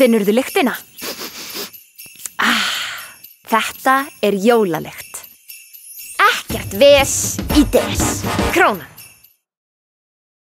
Finnur þú lyktina? Ah, þetta er jólalikt. Ekkert ves í des. Krónan.